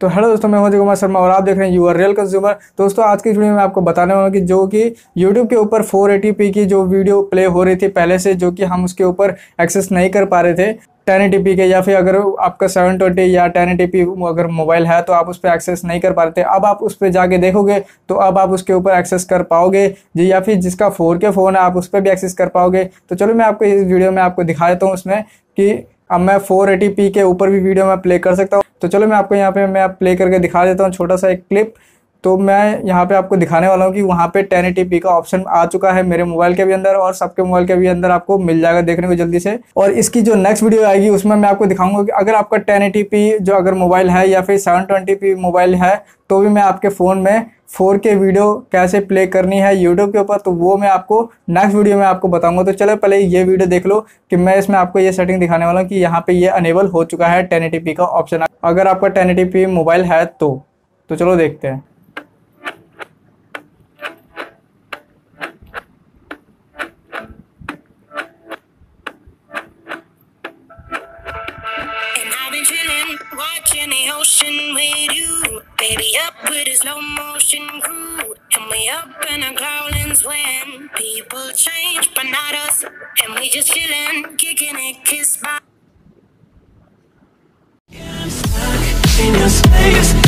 तो हेलो दोस्तों, मैं मोदी कुमार शर्मा और आप देख रहे हैं यू आर रियल कंज्यूमर। दोस्तों, आज की वीडियो में आपको बताने वाला हूँ कि जो कि यूट्यूब के ऊपर 480p की जो वीडियो प्ले हो रही थी पहले से, जो कि हम उसके ऊपर एक्सेस नहीं कर पा रहे थे टेन के, या फिर अगर आपका सेवन ट्वेंटी या टेन अगर मोबाइल है तो आप उस पर एक्सेस नहीं कर पा रहे थे। अब आप उस पर जाके देखोगे तो अब आप उसके ऊपर एक्सेस कर पाओगे, जी, या फिर जिसका फोर के फ़ोन है, आप उस पर भी एक्सेस कर पाओगे। तो चलो, मैं आपको इस वीडियो में आपको दिखा देता हूँ उसमें कि अब मैं फोर के ऊपर भी वीडियो में प्ले कर सकता हूँ। तो चलो मैं आपको यहाँ पे, मैं प्ले करके दिखा देता हूँ छोटा सा एक क्लिप तो मैं यहाँ पे आपको दिखाने वाला हूँ कि वहाँ पे टेन का ऑप्शन आ चुका है मेरे मोबाइल के भी अंदर और सबके मोबाइल के भी अंदर आपको मिल जाएगा देखने को जल्दी से। और इसकी जो नेक्स्ट वीडियो आएगी, उसमें मैं आपको दिखाऊँगा कि अगर आपका टेन जो अगर मोबाइल है या फिर सेवन मोबाइल है तो भी मैं आपके फ़ोन में फोर के वीडियो कैसे प्ले करनी है यूट्यूब के ऊपर तो वो मैं आपको नेक्स्ट वीडियो में आपको बताऊँगा। तो चलो पहले ये वीडियो देख लो कि मैं इसमें आपको ये सेटिंग दिखाने वाला हूँ कि यहाँ पे ये अनेबल हो चुका है टेन का ऑप्शन अगर आपका टेन मोबाइल है तो तो चलो देखते हैं। Watching the ocean with you. Baby, up with a slow motion crew. And we up in our growlings when people change, but not us. And we just chillin', kicking it, kiss by. I'm stuck In your space,